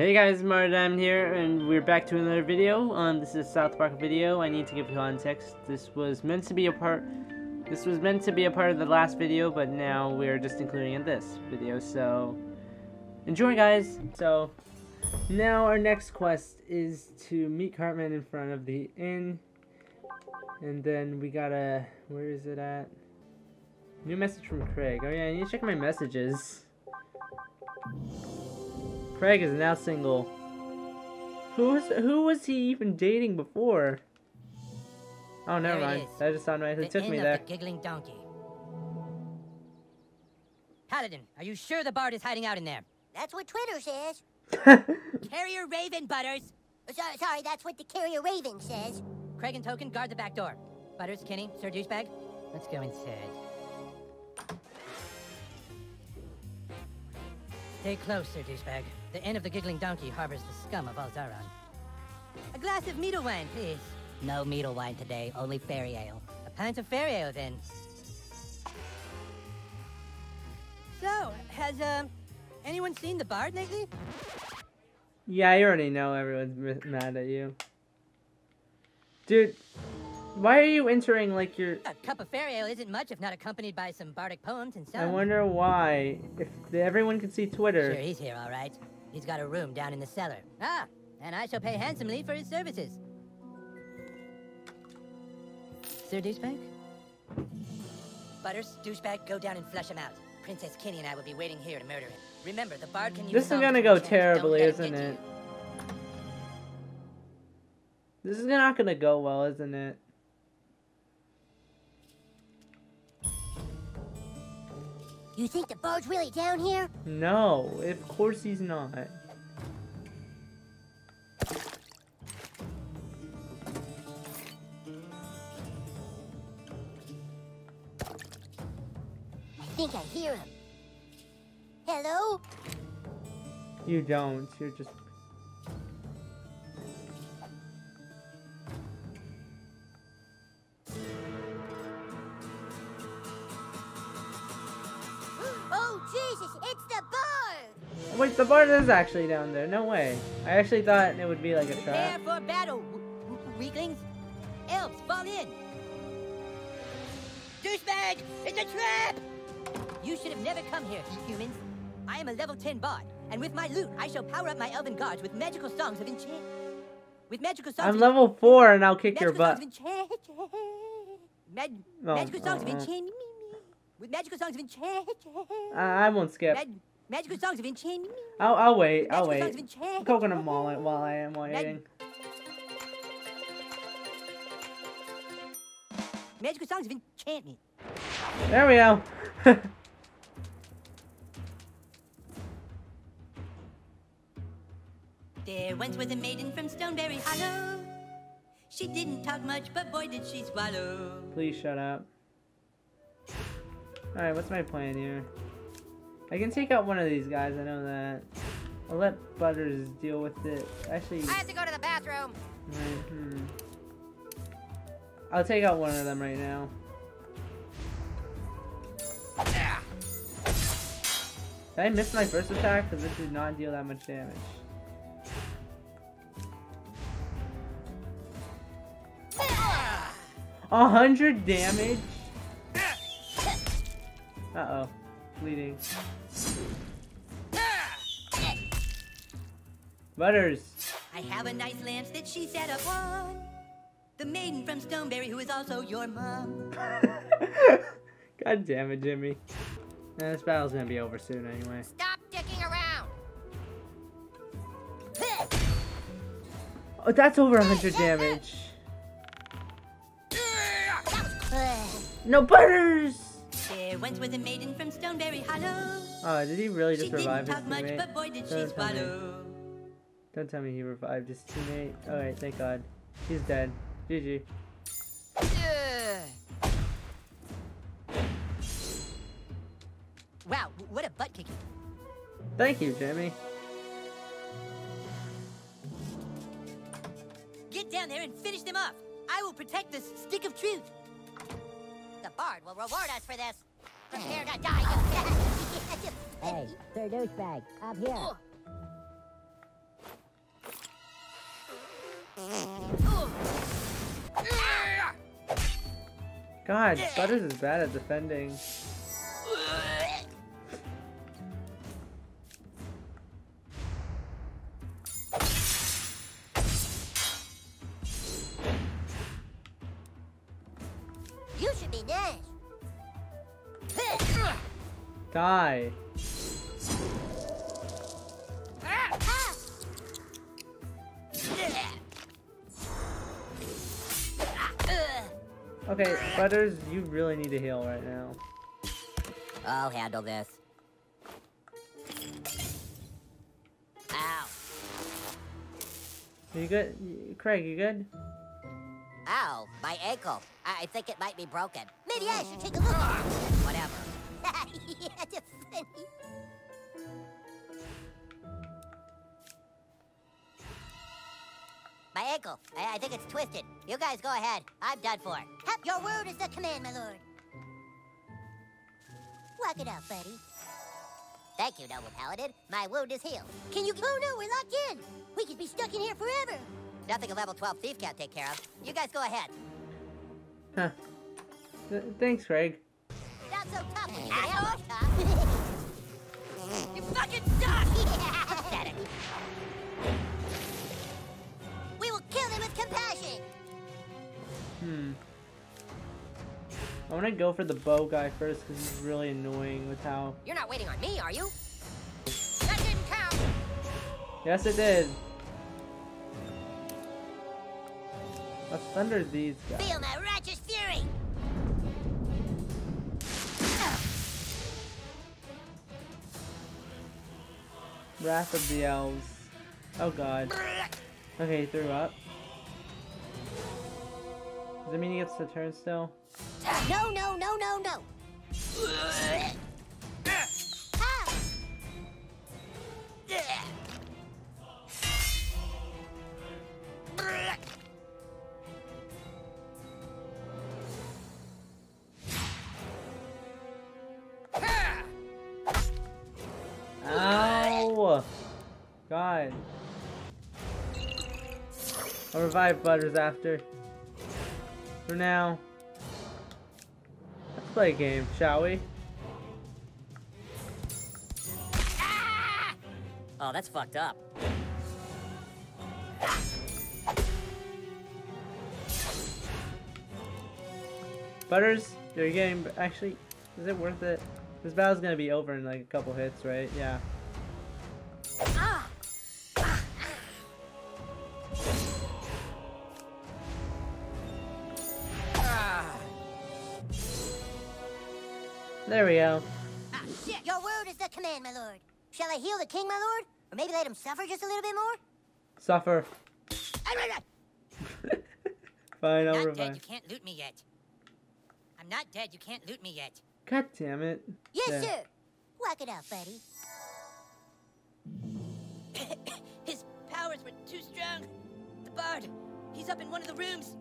Hey guys, Martin here, and we're back to another video. Um, this is a South Park video. I need to give context. This was meant to be a part. This was meant to be a part of the last video, but now we're just including in this video. So, enjoy, guys. So, now our next quest is to meet Cartman in front of the inn, and then we gotta. Where is it at? New message from Craig. Oh yeah, I need to check my messages. Craig is now single. Who was who was he even dating before? Oh, never There mind. That just sounded right. It The took me there. of the giggling donkey. Paladin, are you sure the bard is hiding out in there? That's what Twitter says. Carrier Raven Butters. So, sorry, that's what the carrier Raven says. Craig and Token, guard the back door. Butters, Kenny, Sir Douchebag, let's go inside. Stay close, Sir Douchebag. The inn of the giggling donkey harbors the scum of Alzaron. A glass of meadle wine, please. No meadle wine today, only fairy ale. A pint of fairy ale, then. So, has, um, anyone seen the bard lately? yeah, I already know everyone's mad at you. Dude, why are you entering like your... A cup of fairy ale isn't much if not accompanied by some bardic poems and stuff. I wonder why. If everyone can see Twitter. Sure, he's here, all right. He's got a room down in the cellar. Ah, and I shall pay handsomely for his services. Sir Douchebag? Butters, Douchebag, go down and flush him out. Princess Kenny and I will be waiting here to murder him. Remember, the bard can use This is gonna go terribly, isn't it? you. This is not gonna go well, isn't it? You think the bard's really down here? No, of course he's not. I think I hear him. Hello? You don't. You're just. Jesus, it's the bard! Wait, the bard is actually down there. No way. I actually thought it would be like a Prepare trap. for battle, weaklings. Elves, fall in. Douchebag, it's a trap! You should have never come here, humans. I am a level 10 bard, and with my loot, I shall power up my elven guards with magical songs of enchant. With magical songs I'm level four and I'll kick your magical butt. songs of enchant. Mag- Oh, magical songs of oh. With magical songs of enchant. I, I won't skip. Mag- magical songs of enchant. I'll, I'll wait. I'll Magical songs of wait. Coconut mullet while I am waiting. Magical songs of enchantment. There we go. There once was a maiden from Stoneberry Hollow. She didn't talk much, but boy did she swallow. Please shut up. Alright, what's my plan here? I can take out one of these guys, I know that. I'll let Butters deal with it. Actually, I have to go to the bathroom. right, hmm. I'll take out one of them right now. Did I miss my first attack? Because this did not deal that much damage. A hundred damage? Uh-oh. Bleeding. Butters. I have a nice lance that she set up on. The maiden from Stoneberry, who is also your mom. God damn it, Jimmy. Nah, this battle's gonna be over soon anyway. Stop dicking around. Oh, that's over 100 damage. No, Butters! Once was a maiden from Stoneberry Hollow. Oh, did he really She just revive didn't his talk much, teammate? but boy did she Don't tell me. Don't tell me he revived his teammate. Alright, thank god. He's dead. GG. Wow, what a butt kicking. Thank you, Jimmy. Get down there and finish them off. I will protect this stick of truth. The bard will reward us for this. Prepare to die, you Hey, Sir Douchebag, up here. God, Butters is bad at defending. You should be next. Die. Okay, Butters, you really need to heal right now. I'll handle this. Ow. You good? Craig, you good? Ow, my ankle. I, I think it might be broken. Maybe I should take a look. Whatever. Funny. My ankle. I, I think it's twisted. You guys go ahead. I'm done for. Your word is the command, my lord. Walk it out, buddy. Thank you, noble paladin. My wound is healed. Can you? Oh no, we're locked in. We could be stuck in here forever. Nothing a level 12 thief can't take care of. You guys go ahead. Huh. Th- thanks, Craig. Not so tough you get tough. You fucking suck! Pathetic. We will kill them with compassion. Hmm. I want to go for the bow guy first because he's really annoying with how. You're not waiting on me, are you? That didn't count! Yes, it did. Let's thunder these guys. Feel my righteous Wrath of the Elves. Oh god. Okay, he threw up. Does that mean he gets the turn still? No, no, no, no, no. I'll Butters after. For now. Let's play a game, shall we? Oh, that's fucked up. Butters, you're getting. Actually, is it worth it? This battle's gonna be over in like a couple hits, right? Yeah. Command, my lord. Shall I heal the king, my lord? Or maybe let him suffer just a little bit more? Suffer. Fine, I'll not dead, you can't loot me yet. I'm not dead, you can't loot me yet. God damn it. Yes, There. sir. Walk it out, buddy. His powers were too strong. The bard, he's up in one of the rooms.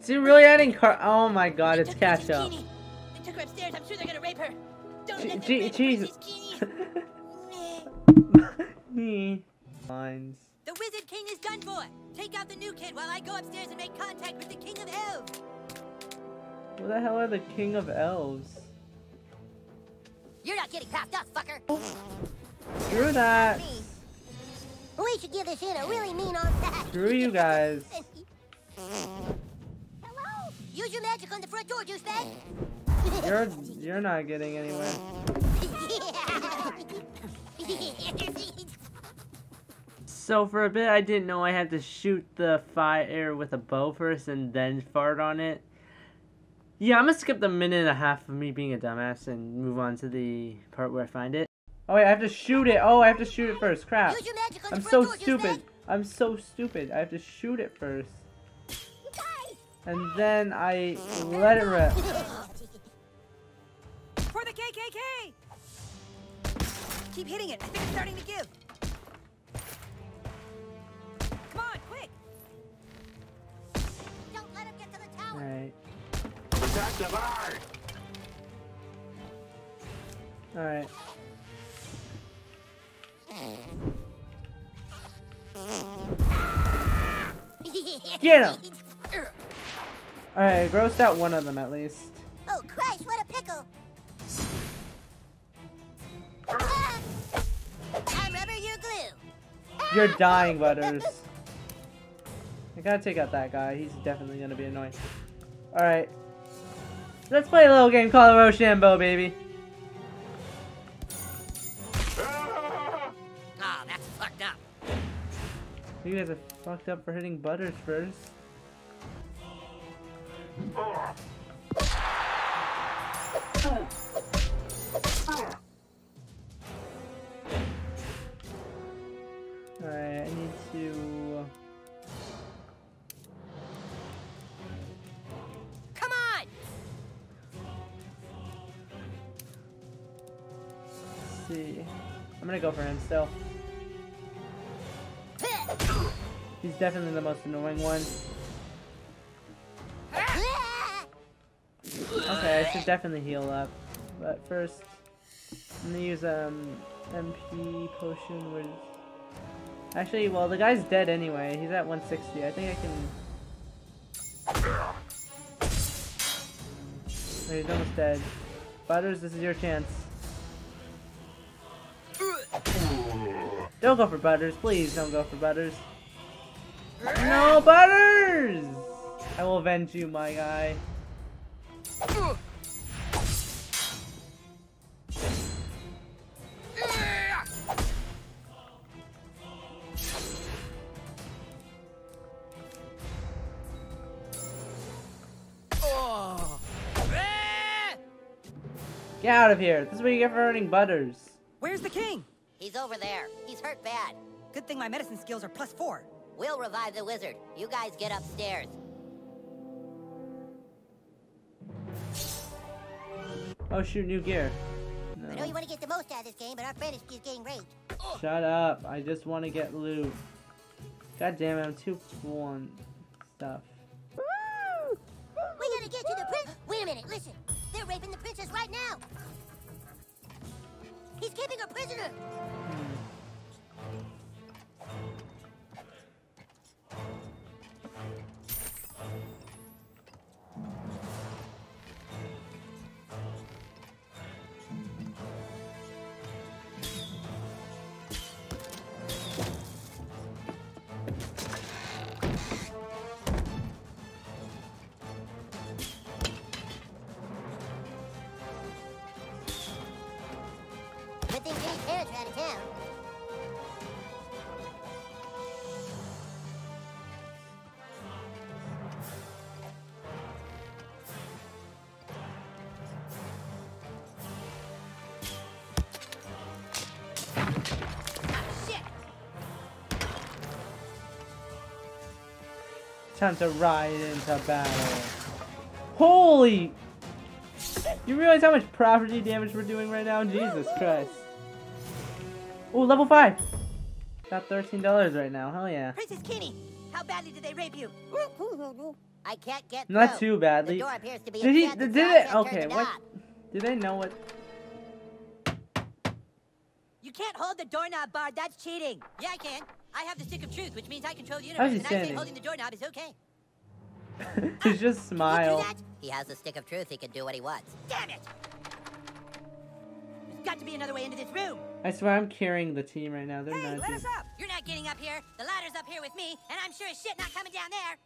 Is he really adding car? Oh my god, They it's up. They took her upstairs. I'm sure they're gonna rape her. Don't Je- let them je- rape Jesus. Mrs. Keeney. Lines. The Wizard King is done for. Take out the new kid while I go upstairs and make contact with the King of Elves. Who the hell are the king of elves? You're not getting past us, fucker. Screw that. We should give this in a really mean on Screw you guys. Hello? Use your magic on the front door, douchebag. You're you're not getting anywhere. So for a bit, I didn't know I had to shoot the fire with a bow first and then fart on it. Yeah, I'm gonna skip the minute and a half of me being a dumbass and move on to the part where I find it. Oh wait, I have to shoot it. Oh, I have to shoot it first. Crap. Use your magic on I'm so stupid. I'm so stupid. I have to shoot it first. And then I let it rip. Keep hitting it. I think it's starting to give. Come on, quick! Don't let him get to the tower. Alright. Protect the bard! Alright. Get him! Alright, grossed out one of them at least. You're dying, Butters. I gotta take out that guy. He's definitely gonna be annoying. Alright. Let's play a little game called Rochambeau, baby. Ah! Oh, that's fucked up. You guys are fucked up for hitting Butters first. Alright, see. I'm gonna go for him still. He's definitely the most annoying one. Okay, I should definitely heal up. But first, I'm gonna use um MP potion with. Actually, well, the guy's dead anyway. He's at 160. I think I can. Oh, he's almost dead. Butters, this is your chance. Don't go for Butters, please. Don't go for Butters. No, Butters! I will avenge you, my guy. Get out of here. This is what you get for earning Butters. Where's the king? He's over there. He's hurt bad. Good thing my medicine skills are plus four. We'll revive the wizard. You guys get upstairs. Oh shoot, new gear. I know you want to get the most out of this game, but our friend is, is getting raped. Shut up. I just want to get loot. God damn it, I'm too full on stuff. He's keeping her prisoner. Time to ride into battle. Holy! You realize how much property damage we're doing right now? Jesus Christ. Oh, level 5! Got $13 right now. Hell yeah. Princess Kenny, how badly did they rape you? I can't get Not through. too badly. The door appears to be Did he- did it- I can't turn okay, what-. Do they know what? You can't hold the doorknob, Bard. That's cheating. Yeah, I can. I have the stick of truth, which means I control the How's universe, he and I say standing? holding the doorknob is okay. He's just Can you do smile. He has the stick of truth. He can do what he wants. Damn it! There's got to be another way into this room. I swear I'm carrying the team right now. They're Hey, not let us up. You're not getting up here. The ladder's up here with me, and I'm sure as shit not coming down there.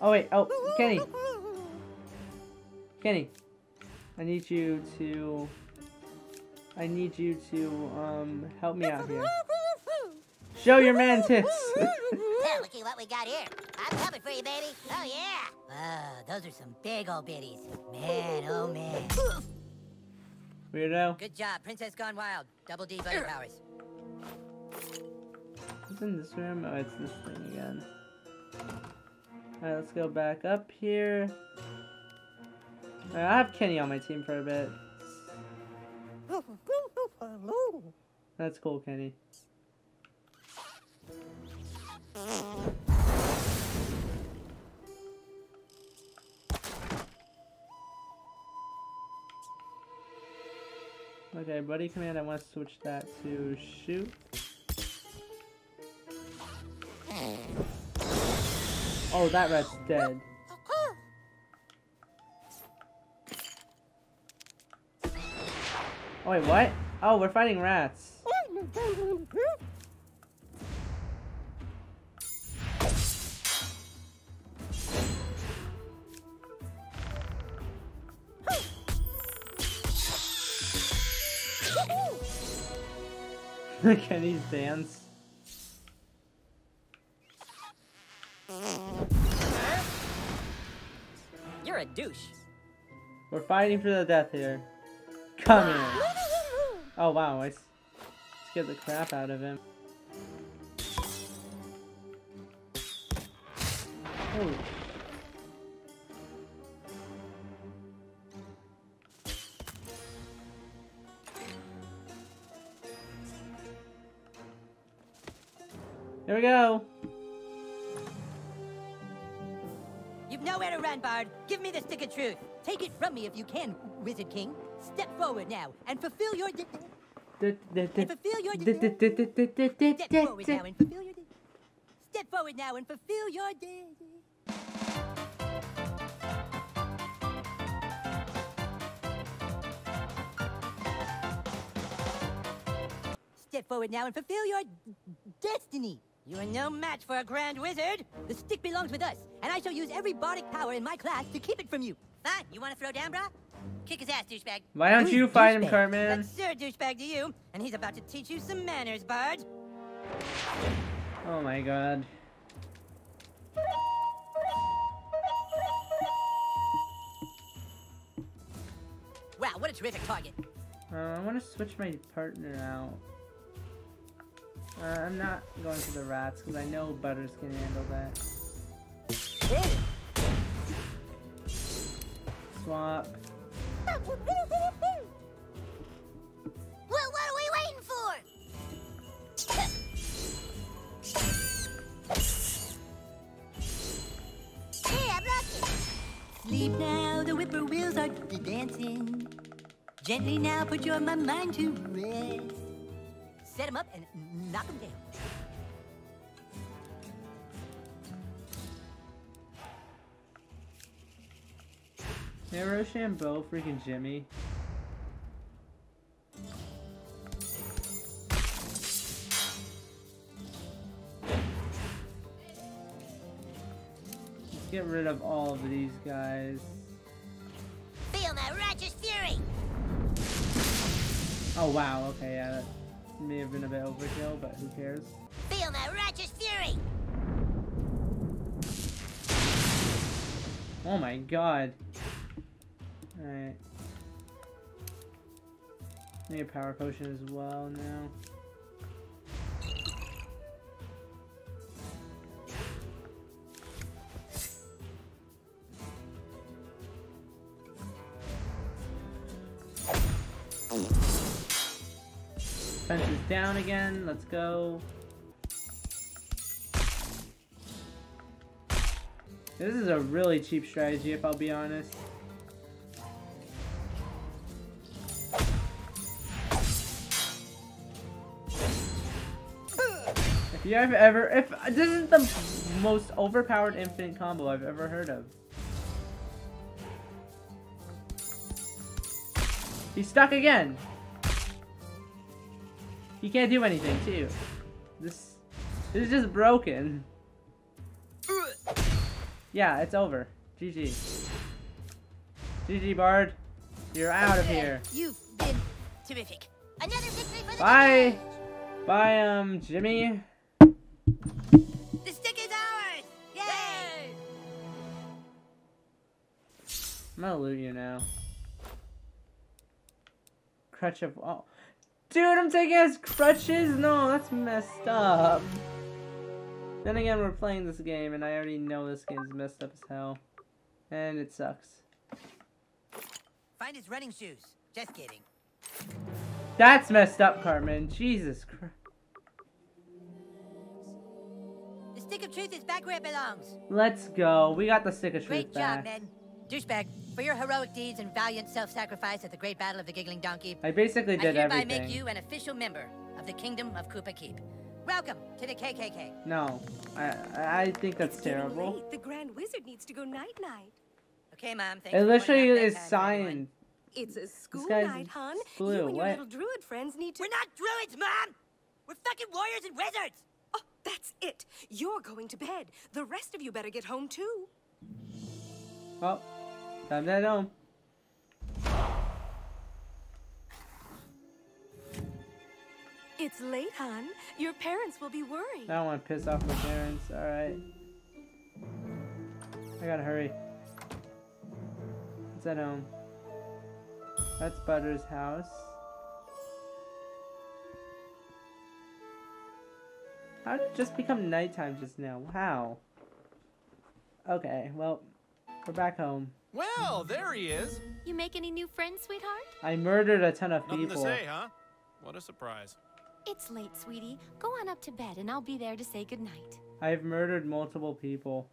Oh wait, oh, Kenny. Kenny. I need you to... I need you to, um, help me out here. Show your man tits! Well, looky what we got here. I'm coming for you, baby. Oh, yeah. Oh, those are some big old bitties. Man, oh man. Weirdo. Good job, Princess Gone Wild. Double D buddy powers. What's in this room? Oh, it's this thing again. Alright, let's go back up here. Alright, I have Kenny on my team for a bit. That's cool, Kenny. Okay, buddy command, I want to switch that to shoot. Oh, that rat's dead. Oh, wait, what? Oh, we're fighting rats. Kenny's dance. You're a douche. We're fighting for the death here. Come here. Oh wow, I scared the crap out of him. Oh. Here we go. You've nowhere to run, Bard. Give me the stick of truth. Take it from me if you can, Wizard King. Step forward now and fulfill your. Step forward now and fulfill your. Step forward now and fulfill your. Step forward now and fulfill your destiny. You are no match for a grand wizard. The stick belongs with us, and I shall use every bardic power in my class to keep it from you. Fine, you want to throw down, brah? Kick his ass, douchebag. Why don't you fight him? Cartman? That's Sir Douchebag to you, and he's about to teach you some manners, Bard. Oh my god. Wow, what a terrific target. Uh, I want to switch my partner out. Uh, I'm not going for the rats because I know Butters can handle that. Swap. Well, what are we waiting for? Hey, I'm lucky. Sleep now, the whippoorwills are dancing. Gently now, put your mind to rest. Set him up and knock him down. Hey, Rochambeau, freaking Jimmy. Let's get rid of all of these guys. Feel my righteous fury. Oh wow, okay, yeah, may have been a bit overkill, but who cares? Feel that righteous fury. Oh my god. Alright. Need a power potion as well now. Down again, let's go. This is a really cheap strategy if I'll be honest. If you have ever, if this is the most overpowered infinite combo I've ever heard of. He's stuck again. He can't do anything too. This, this is just broken. Yeah, it's over. GG. GG, Bard. You're out of here. You've been terrific. Another victory for the Bye. village. Bye, um, Jimmy. The stick is ours! Yay! I'm gonna loot you now. Crutch of oh, dude, I'm taking his crutches. No, that's messed up. Then again, we're playing this game, and I already know this game's messed up as hell, and it sucks. Find his running shoes. Just kidding. That's messed up, Cartman. Jesus Christ. The stick of truth is back where it belongs. Let's go. We got the stick of truth Great back. job, men. Douchebag, for your heroic deeds and valiant self-sacrifice at the Great Battle of the Giggling Donkey, I basically did I did hereby everything. make you an official member of the Kingdom of Kupa Keep. Welcome to the KKK. No, I I I think that's It's terrible. late. The Grand Wizard needs to go night night. Okay, Mom. Thanks It for literally pointing out is bedtime signed It's a school guy's night, hon. blue, You and your what? little druid friends need to. We're not druids, Mom! We're fucking warriors and wizards! Oh, that's it. You're going to bed. The rest of you better get home too. Well, time to head home. It's late, hon. Your parents will be worried. I don't want to piss off my parents. Alright. I gotta hurry. Let's head home. That's Butter's house. How did it just become nighttime just now? Wow. Okay, well, we're back home. Well, there he is. You make any new friends, sweetheart? I murdered a ton of Nothing people. to say, huh? What a surprise. It's late, sweetie. Go on up to bed and I'll be there to say goodnight. I've murdered multiple people.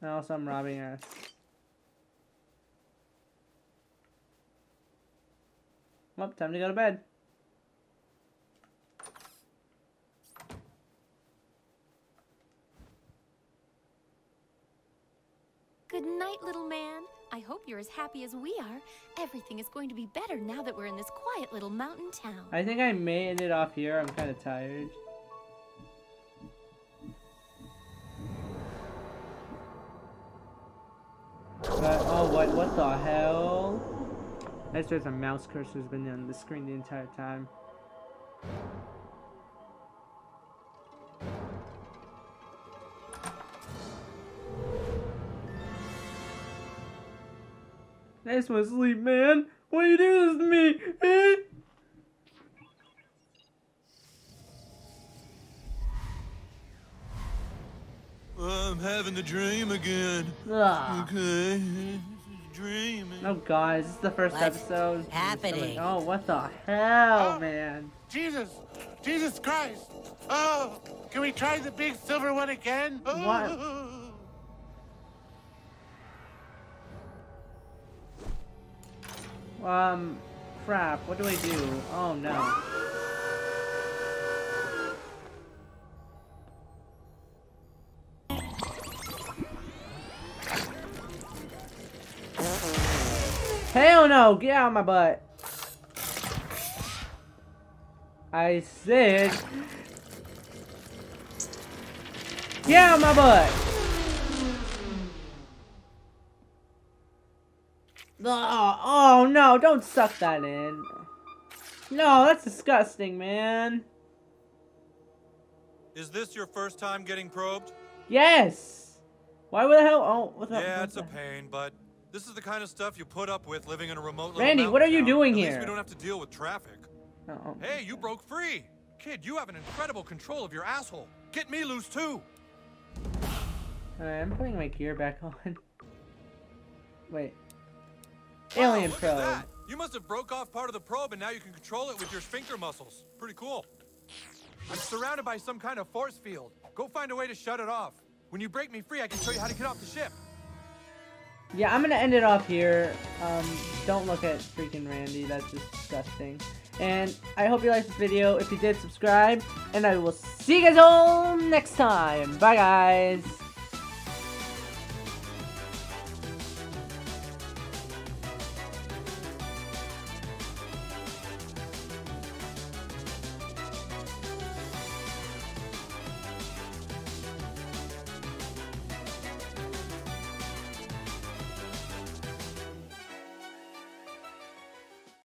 And also I'm robbing us. Well, time to go to bed. Good night, little man. I hope you're as happy as we are. Everything is going to be better now that we're in this quiet little mountain town. I think I may end it off here. I'm kind of tired. But, oh, what, what the hell? That's just a mouse cursor's been on the screen the entire time. I just want to sleep, man. Why you do this to me? Eh? I'm having the dream again. Ugh. Okay. Dreaming. Oh god, is the first What's episode? happening? Oh, what the hell, Oh. man? Jesus! Jesus Christ! Oh! Can we try the big silver one again? What? Um, crap, what do I do? Oh no. Hell no! Get out of my butt! I said... Get out of my butt! Oh, oh no, don't suck that in. No, that's disgusting, man. Is this your first time getting probed? Yes! Why would the hell? Oh, what the Yeah, it's a pain, but this is the kind of stuff you put up with living in a remote Randy, what are you doing At here? least we don't have to deal with traffic. Oh. Hey, you broke free! Kid, you have an incredible control of your asshole. Get me loose too! Alright, I'm putting my gear back on. Wait. Wow, Alien probe. That. You must have broke off part of the probe and now you can control it with your sphincter muscles. Pretty cool. I'm surrounded by some kind of force field. Go find a way to shut it off. When you break me free, I can show you how to get off the ship. Yeah, I'm gonna end it off here. Um, don't look at freaking Randy. That's just disgusting. And I hope you liked this video. If you did, subscribe. And I will see you guys all next time. Bye, guys.